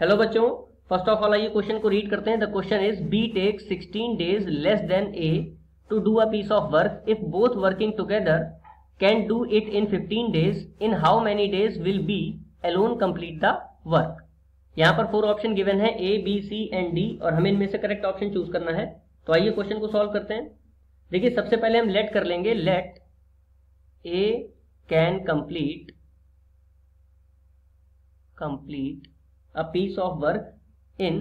Hello बच्चों first of all आइए question को रीड करते हैं। The question is B take 16 days less than A to do a piece of work if both working together can do it in 15 days in how many days will B alone complete the work यहाँ पर four option given है A B C and D और हमें इनमें से correct option choose करना है। तो आइए क्वेश्चन को सॉल्व करते हैं। देखिए, सबसे पहले हम लेट कर लेंगे। Let A can complete complete a piece of work in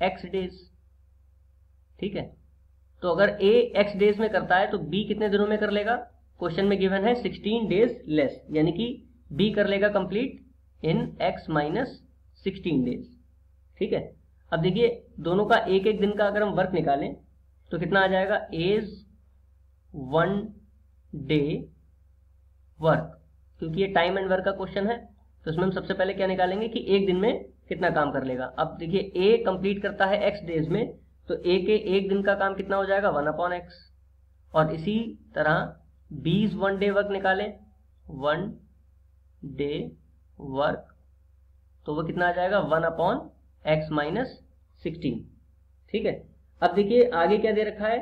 x days. ठीक है? तो अगर a x डेज़ में करता है तो b कितने दिनों में कर लेगा? क्वेश्चन में गिवन है 16 डेज़ लेस यानी कि b कर लेगा complete in x minus sixteen days ठीक है? अब देखिए, दोनों का एक एक दिन का अगर हम वर्क निकालें तो कितना आ जाएगा? एज वन डे वर्क क्योंकि ये टाइम एंड वर्क का क्वेश्चन है तो इसमें हम सबसे पहले क्या निकालेंगे कि एक दिन में कितना काम कर लेगा। अब देखिए ए कंप्लीट करता है एक्स डेज़ में तो ए के एक दिन का काम कितना हो जाएगा? वन अपॉन एक्स और इसी तरह बीस वन डे वर्क निकालें। वन डे वर्क तो वो कितना आ जाएगा? One upon x minus sixteen ठीक है? अब देखिए, आगे क्या दे रखा है?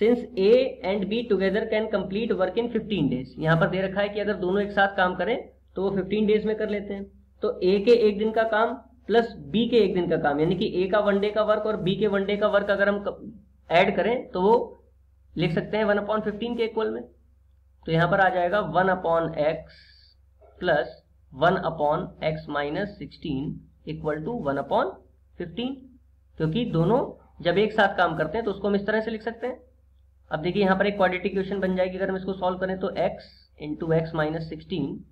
Since A and B together can complete work in fifteen days यहाँ पर दे रखा है कि अगर दोनों एक साथ काम करें तो वो 15 डेज़ में कर लेते हैं। तो ए के एक दिन का काम प्लस बी के एक दिन का काम, यानी कि ए का वन डे का वर्क और बी के वन डे का वर्क अगर हम ऐड करें तो वो लिख सकते हैं वन अपॉन फिफ्टीन के इक्वल में। तो यहाँ पर आ जाएगा one upon x plus one upon x minus sixteen equal to one upon fifteen क्योंकि दोनों जब एक साथ काम करते हैं तो उसको हम इस तरह से लिख सकते हैं। अब देखिए, यहाँ पर एक क्वाड्रेटिक इक्वेशन बन जाएगी। अगर हम इसको सॉल्व करें तो x into x minus sixteen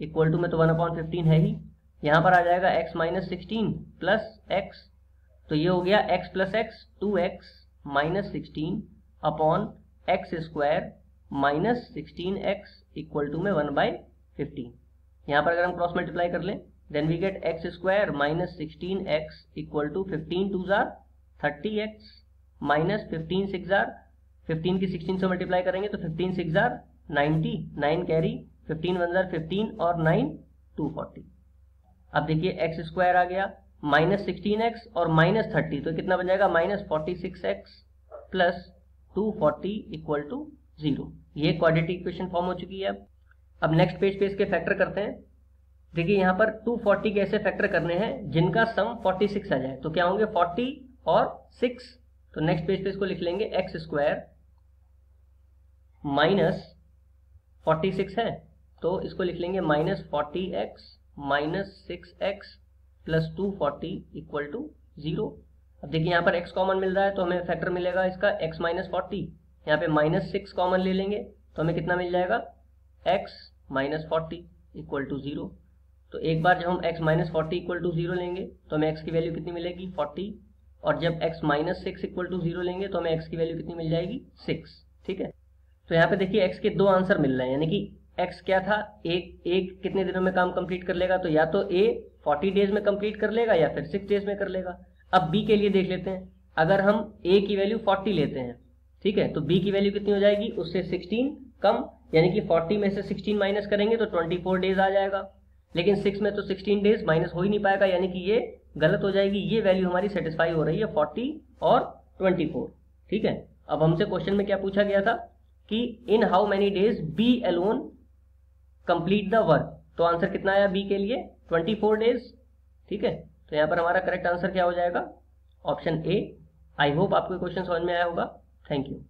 equal to में तो वन अपॉन फिफ्टीन है ही। यहाँ पर आ जाएगा x minus sixteen plus x तो ये हो गया x plus x two x minus sixteen upon x square minus sixteen x equal to में वन बाई फिफ्टीन। यहाँ पर अगर हम क्रॉस मल्टीप्लाई कर लें then we get x square minus sixteen x equal to fifteen two jar thirty x minus fifteen six jar fifteen की sixteen से multiply करेंगे तो fifteen six jar ninety nine carry fifteen one jar fifteen और nine two forty अब देखिए x square आ गया minus sixteen x और माइनस थर्टी तो कितना बन जाएगा? Minus forty six x plus two forty equal to zero ये क्वाड्रेटिक इक्वेशन फॉर्म हो चुकी है अब। अब नेक्स्ट पेज पे इसके फैक्टर करते हैं। देखिए यहाँ पर 240 के ऐसे फैक्टर करने हैं? जिनका सम 46 आ जाए तो क्या होंगे? 40 और 6 तो नेक्स्ट पेज पे इसको लिख लेंगे एक्स स्क्वायर माइनस फोर्टी है। तो इसको लिख लेंगे minus forty x, minus six x, plus two forty equal to zero. अब देखिए यहाँ पर x कॉमन मिल रहा है तो हमें फैक्टर मिलेगा इसका x माइनस फोर्टी। यहाँ पे माइनस सिक्स कॉमन ले लेंगे तो हमें कितना मिल जाएगा? x minus forty equal to zero. तो एक बार जब हम x minus forty equal to zero लेंगे तो हमें x की वैल्यू कितनी मिलेगी? फोर्टी। और जब x minus six equal to zero लेंगे तो हमें x की वैल्यू कितनी मिल जाएगी? सिक्स। ठीक है? तो यहाँ पे देखिए x के दो आंसर मिल रहे हैं, यानी कि एक्स क्या था? एक एक कितने दिनों में काम कंप्लीट कर लेगा? तो या तो ए फोर्टी डेज़ में कंप्लीट कर लेगा या फिर सिक्स डेज़ में कर लेगा। अब बी के लिए देख लेते हैं। अगर हम ए की वैल्यू फोर्टी लेते हैं, ठीक है? तो बी की वैल्यू कितनी हो जाएगी? उससे सिक्सटीन कम, यानी कि फोर्टी में से सिक्सटीन माइनस करेंगे तो ट्वेंटी फोर डेज़ आ जाएगा। लेकिन सिक्स में तो सिक्सटीन डेज़ माइनस हो ही नहीं पाएगा, यानी कि ये गलत हो जाएगी। ये वैल्यू हमारी सेटिस्फाई हो रही है फोर्टी और ट्वेंटी फोर ठीक है? अब हमसे क्वेश्चन में क्या पूछा गया था कि in how many days B alone complete the work तो आंसर कितना आया बी के लिए? 24 डेज़ ठीक है? तो यहाँ पर हमारा करेक्ट आंसर क्या हो जाएगा? ऑप्शन ए आई होप आपको क्वेश्चन समझ में आया होगा. Thank you